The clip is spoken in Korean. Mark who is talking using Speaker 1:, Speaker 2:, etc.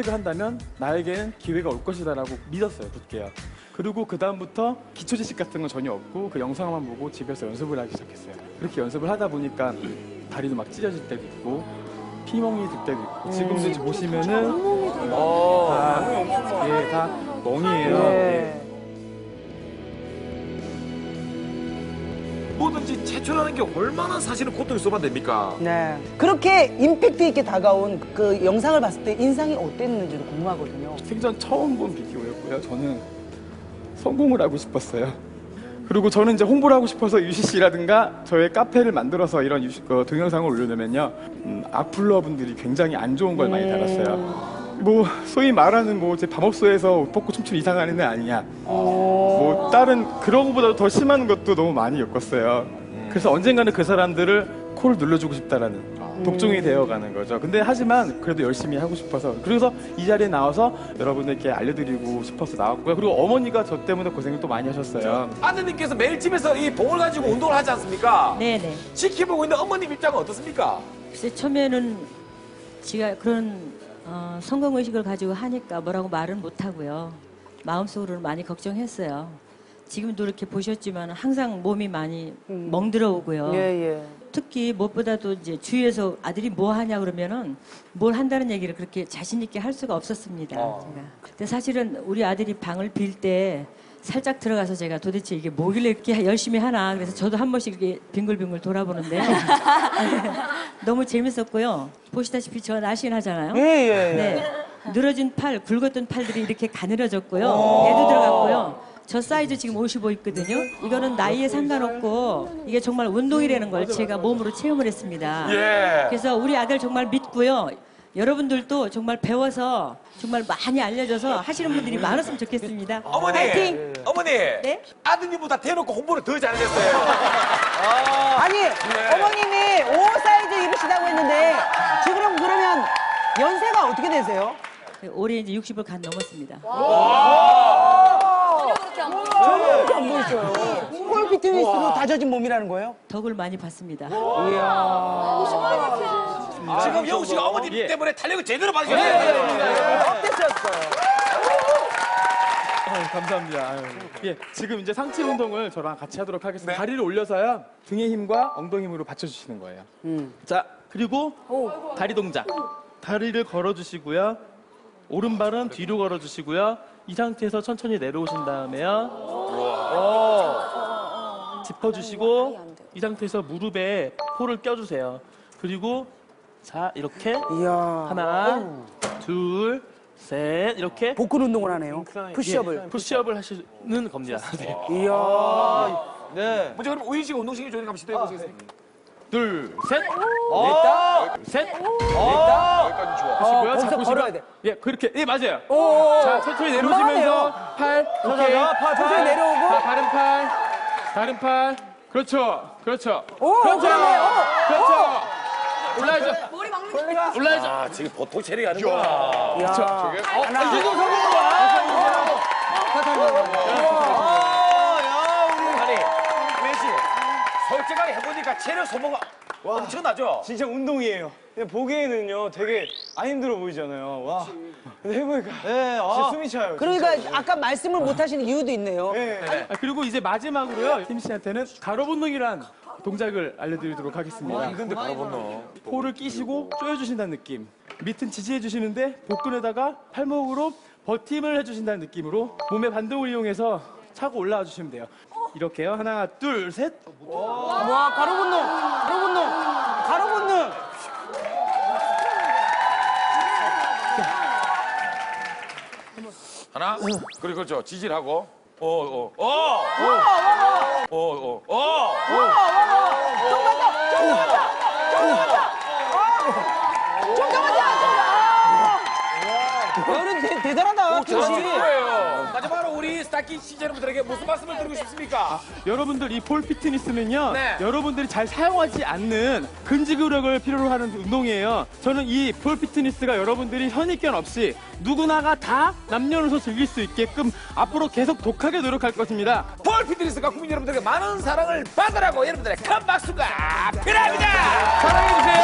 Speaker 1: 습득을 한다면 나에게는 기회가 올 것이다라고 믿었어요, 굳게요. 그리고 그 다음부터 기초 지식 같은 건 전혀 없고 그 영상만 보고 집에서 연습을 하기 시작했어요. 그렇게 연습을 하다 보니까 다리도 막 찢어질 때도 있고 피멍이 들 때도 있고 지금도 이제 보시면은 다, 예, 다 멍이에요. 예.
Speaker 2: 뭐든지 제출하는 게 얼마나 사실은 고통이 쏟아냅니까?
Speaker 3: 네. 그렇게 임팩트 있게 다가온 그 영상을 봤을 때 인상이 어땠는지도 궁금하거든요.
Speaker 1: 생전 처음 본 비디오였고요. 저는 성공을 하고 싶었어요. 그리고 저는 이제 홍보를 하고 싶어서 UCC라든가 저의 카페를 만들어서 이런 유시- 그 동영상을 올려놓으면요. 음, 악플러 분들이 굉장히 안 좋은 걸 많이 달았어요. 뭐 소위 말하는 뭐제 밤업소에서 옷 벗고 춤추는 이상한 애는 아니냐. 뭐 다른 그런 것보다 더 심한 것도 너무 많이 겪었어요. 그래서 언젠가는 그 사람들을 코를 눌러주고 싶다라는 독종이 되어가는 거죠. 근데 하지만 그래도 열심히 하고 싶어서 그래서 이 자리에 나와서 여러분들께 알려드리고 싶어서 나왔고요. 그리고 어머니가 저 때문에 고생을 또 많이 하셨어요.
Speaker 2: 아드님께서 매일 집에서 이 봉을 가지고 운동을 하지 않습니까?
Speaker 4: 네네.
Speaker 2: 지켜보고 있는 어머님 입장은 어떻습니까?
Speaker 4: 글쎄 처음에는 지가 그런 어, 성공 의식을 가지고 하니까 뭐라고 말은 못 하고요. 마음속으로는 많이 걱정했어요. 지금도 이렇게 보셨지만 항상 몸이 많이 멍들어 오고요.
Speaker 3: 예, 예.
Speaker 4: 특히 무엇보다도 이제 주위에서 아들이 뭐 하냐 그러면은 뭘 한다는 얘기를 그렇게 자신 있게 할 수가 없었습니다. 제가. 근데 사실은 우리 아들이 방을 빌 때 살짝 들어가서 제가 도대체 이게 뭐길래 이렇게 열심히 하나 그래서 저도 한 번씩 이렇게 빙글빙글 돌아보는데 너무 재밌었고요. 보시다시피 저 날씬하잖아요.
Speaker 3: 예, 예, 예.
Speaker 4: 네. 늘어진 팔, 굵었던 팔들이 이렇게 가늘어졌고요. 배도 들어갔고요. 저 사이즈 지금 55 있거든요. 이거는 나이에 상관없고 이게 정말 운동이라는 걸 제가 몸으로 체험을 했습니다.
Speaker 2: 예.
Speaker 4: 그래서 우리 아들 정말 믿고요. 여러분들도 정말 배워서 정말 많이 알려줘서 하시는 분들이 많았으면 좋겠습니다.
Speaker 2: 어머니,
Speaker 4: 파이팅!
Speaker 2: 어머니,
Speaker 4: 네?
Speaker 2: 아드님보다 대놓고 홍보를 더 잘해냈어요.
Speaker 3: 아니, 어머님이 5 사이즈 입으시다고 했는데 지금 그러면 연세가 어떻게 되세요?
Speaker 4: 올해 이제 60을 간 넘었습니다.
Speaker 3: 저렇게 안 보이셔요. 폴 피트니스로 다져진 몸이라는 거예요?
Speaker 4: 덕을 많이 받습니다.
Speaker 2: 지금 영우 씨가 어머님
Speaker 1: 예.
Speaker 2: 때문에 탄력을 제대로 받으셨어요.
Speaker 3: 어땠었어요?
Speaker 1: 아유, 감사합니다. 아유. 예, 지금 이제 상체 운동을 저랑 같이 하도록 하겠습니다.
Speaker 2: 네.
Speaker 1: 다리를 올려서요. 등의 힘과 엉덩이 힘으로 받쳐주시는 거예요. 자, 그리고 다리 동작. 다리를 걸어주시고요. 오른발은 뒤로 걸어주시고요. 이 상태에서 천천히 내려오신 다음에요. 오. 짚어주시고 이 상태에서 무릎에 폴을 껴주세요. 그리고 자 이렇게
Speaker 3: 이야.
Speaker 1: 하나, 둘, 셋 이렇게
Speaker 3: 복근 운동을 하네요. 푸시업을.
Speaker 1: 예, 푸시업을 하시는 겁니다. 네.
Speaker 3: 이야.
Speaker 2: 먼저 그럼 우인 씨가 운동신경 좋으니까 한번 시도해 보시겠습니까?
Speaker 1: 둘, 셋, 넷다, 셋, 넷다.
Speaker 2: 여기까지 좋아.
Speaker 1: 하시고요.
Speaker 3: 거기서
Speaker 1: 잡으시면-
Speaker 3: 걸어야 돼.
Speaker 1: 예, 그렇게. 예, 맞아요.
Speaker 3: 오.
Speaker 1: 자, 천천히 내려오시면서 팔, 오케이.
Speaker 3: 자, 팔 천천히 내려오고.
Speaker 1: 자, 다른 팔, 다른 팔. 그렇죠, 그렇죠.
Speaker 3: 오,
Speaker 1: 그렇죠, 그렇죠. 올라야죠. 올라야죠.
Speaker 2: 아, 지금 보통 체력이 아니구나.
Speaker 1: 그렇죠.
Speaker 3: 하나.
Speaker 1: 이거 성공한 거야.
Speaker 2: 솔직하게 해보니까 체력 소모가 엄청나죠?
Speaker 5: 진짜 운동이에요. 그냥 보기에는요 되게 안 힘들어 보이잖아요. 와. 근데 해보니까
Speaker 2: 네,
Speaker 5: 진짜 숨이 차요.
Speaker 3: 그러니까 아까 말씀을 못 하시는 이유도 있네요.
Speaker 5: 네.
Speaker 1: 아, 그리고 이제 마지막으로요. 팀 씨한테는 가로분동이란 동작을 알려드리도록 하겠습니다.
Speaker 2: 근데 바로 건너.
Speaker 1: 폴을 끼시고 조여주신다는 느낌. 밑은 지지해 주시는데 복근에다가 팔목으로 버팀을 해주신다는 느낌으로 몸의 반동을 이용해서 차고 올라와 주시면 돼요. 이렇게요. 하나, 둘, 셋.
Speaker 3: 와, 가로 건너. 가로 건너. 가로 건너.
Speaker 2: 하나, 그리고 그렇죠. 지질하고. 어, 어, 어, 어, 어, 어, 어.
Speaker 3: 어른 대, 대단하다. 김
Speaker 2: 잘하는
Speaker 3: 씨.
Speaker 2: 거예요. 스타킹 시청자 여러분들에게 무슨 말씀을 드리고 싶습니까?
Speaker 1: 여러분들 이 폴 피트니스는요.
Speaker 2: 네.
Speaker 1: 여러분들이 잘 사용하지 않는 근지구력을 필요로 하는 운동이에요. 저는 이 폴 피트니스가 여러분들이 선입견 없이 누구나가 다 남녀노소 즐길 수 있게끔 앞으로 계속 독하게 노력할 것입니다.
Speaker 2: 폴 피트니스가 국민 여러분들에게 많은 사랑을 받으라고 여러분들의 큰 박수가 필요합니다.
Speaker 1: 사랑해주세요.